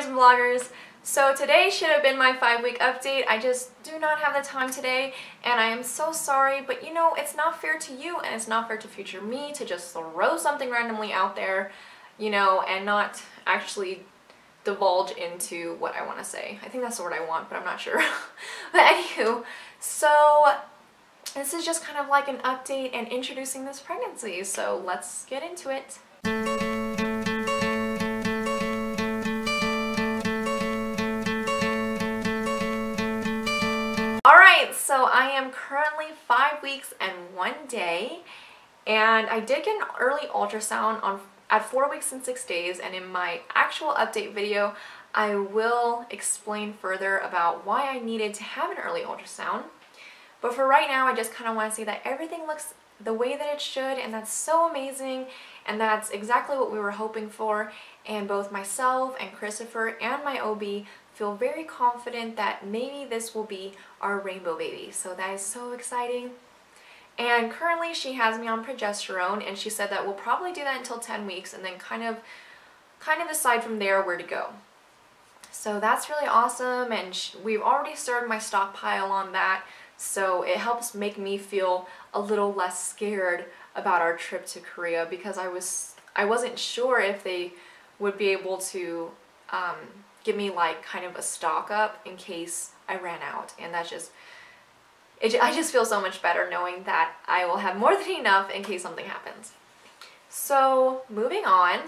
vloggers and bloggers. So today should have been my five week update. I just do not have the time today and I am so sorry, but you know, it's not fair to you and it's not fair to future me to just throw something randomly out there, you know, and not actually divulge into what I want to say. I think that's the word I want, but I'm not sure. but anywho, so this is just kind of like an update and introducing this pregnancy. So let's get into it. Am currently five weeks and one day and I did get an early ultrasound on at four weeks and six days and in my actual update video I will explain further about why I needed to have an early ultrasound. But for right now I just kind of want to say that everything looks the way that it should and that's so amazing and that's exactly what we were hoping for and both myself and Christopher and my OB feel very confident that maybe this will be our rainbow baby. So that is so exciting. And currently she has me on progesterone and she said that we'll probably do that until 10 weeks and then kind of kind of decide from there where to go. So that's really awesome and we've already started my stockpile on that so it helps make me feel a little less scared about our trip to Korea because I was I wasn't sure if they would be able to um, give me like kind of a stock up in case I ran out and that's just it, I just feel so much better knowing that I will have more than enough in case something happens. So moving on,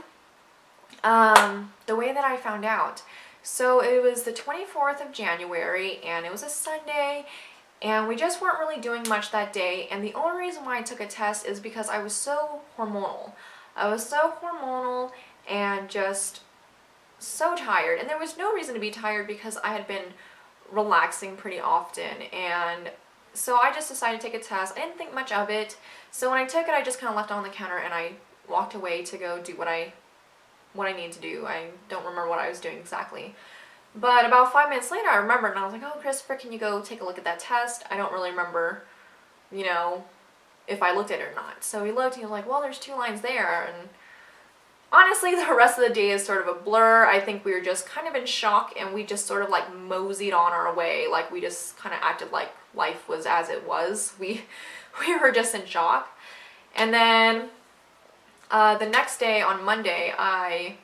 um, the way that I found out. So it was the 24th of January and it was a Sunday and we just weren't really doing much that day and the only reason why I took a test is because I was so hormonal. I was so hormonal and just so tired and there was no reason to be tired because I had been relaxing pretty often and so I just decided to take a test. I didn't think much of it so when I took it I just kind of left it on the counter and I walked away to go do what I what I needed to do. I don't remember what I was doing exactly. But about five minutes later I remembered and I was like, oh Christopher can you go take a look at that test? I don't really remember, you know, if I looked at it or not. So he looked and he was like, well there's two lines there and honestly the rest of the day is sort of a blur. I think we were just kind of in shock and we just sort of like moseyed on our way. Like we just kind of acted like life was as it was. We, we were just in shock. And then uh, the next day on Monday I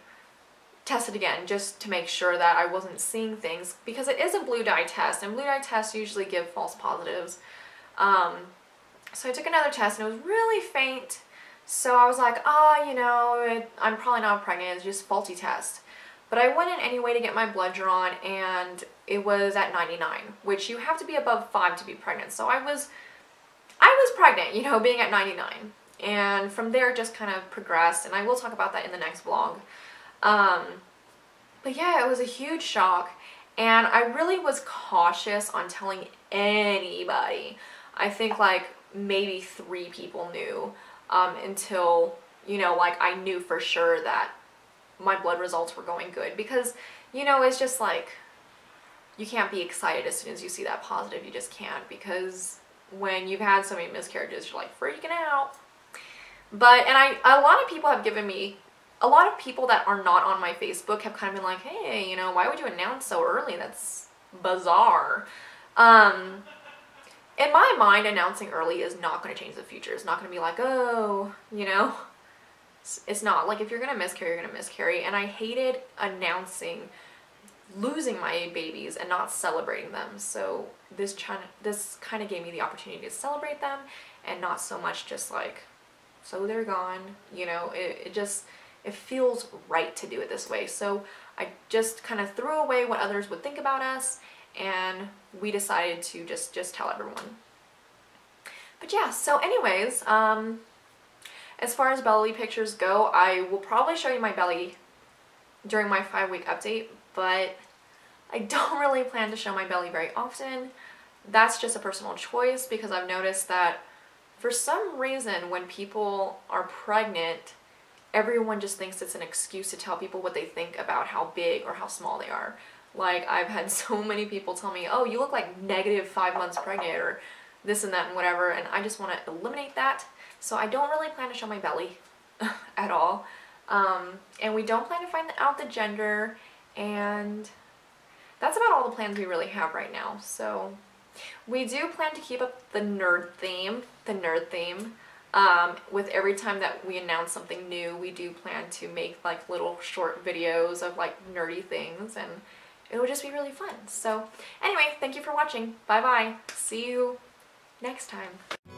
tested again just to make sure that I wasn't seeing things because it is a blue dye test and blue dye tests usually give false positives. Um, so I took another test and it was really faint so I was like, ah, oh, you know, I'm probably not pregnant, it's just faulty test. But I went in anyway to get my blood drawn and it was at 99, which you have to be above 5 to be pregnant. So I was, I was pregnant, you know, being at 99. And from there just kind of progressed and I will talk about that in the next vlog. Um, but yeah, it was a huge shock and I really was cautious on telling anybody. I think like maybe three people knew um, until, you know, like I knew for sure that my blood results were going good because, you know, it's just like, you can't be excited as soon as you see that positive, you just can't because when you've had so many miscarriages, you're like freaking out. But, and I, a lot of people have given me, a lot of people that are not on my Facebook have kind of been like, hey, you know, why would you announce so early? That's bizarre. Um, in my mind, announcing early is not going to change the future. It's not going to be like, oh, you know, it's, it's not. Like, if you're going to miscarry, you're going to miscarry. And I hated announcing losing my babies and not celebrating them. So this, this kind of gave me the opportunity to celebrate them and not so much just like, so they're gone. You know, it, it just, it feels right to do it this way. So I just kind of threw away what others would think about us and we decided to just just tell everyone. But yeah, so anyways, um, as far as belly pictures go, I will probably show you my belly during my five week update, but I don't really plan to show my belly very often. That's just a personal choice because I've noticed that for some reason when people are pregnant, everyone just thinks it's an excuse to tell people what they think about how big or how small they are. Like I've had so many people tell me, oh, you look like negative five months pregnant or this and that and whatever. And I just want to eliminate that. So I don't really plan to show my belly at all. Um, and we don't plan to find out the gender And that's about all the plans we really have right now. So we do plan to keep up the nerd theme, the nerd theme. Um, with every time that we announce something new, we do plan to make like little short videos of like nerdy things and it would just be really fun. So anyway, thank you for watching. Bye bye. See you next time.